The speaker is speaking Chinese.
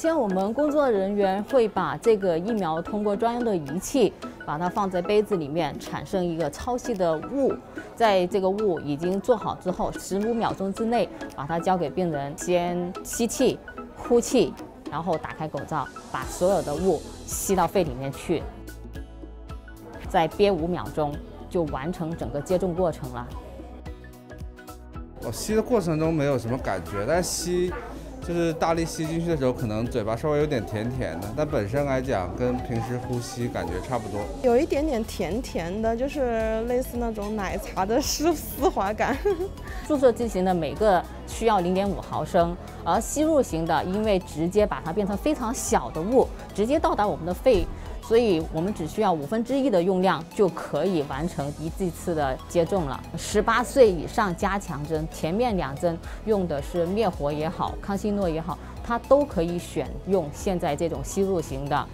先，我们工作人员会把这个疫苗通过专用的仪器，把它放在杯子里面，产生一个超细的雾。在这个雾已经做好之后，十五秒钟之内，把它交给病人，先吸气、呼气，然后打开口罩，把所有的雾吸到肺里面去，再憋五秒钟，就完成整个接种过程了。我吸的过程中没有什么感觉，但吸。就是大力吸进去的时候，可能嘴巴稍微有点甜甜的，但本身来讲跟平时呼吸感觉差不多。有一点点甜甜的，就是类似那种奶茶的丝丝滑感。注射剂型的每个需要零点五毫升，而吸入型的因为直接把它变成非常小的雾，直接到达我们的肺。所以我们只需要五分之一的用量就可以完成一剂次的接种了。十八岁以上加强针，前面两针用的是灭活也好，康希诺也好，它都可以选用现在这种吸入型的。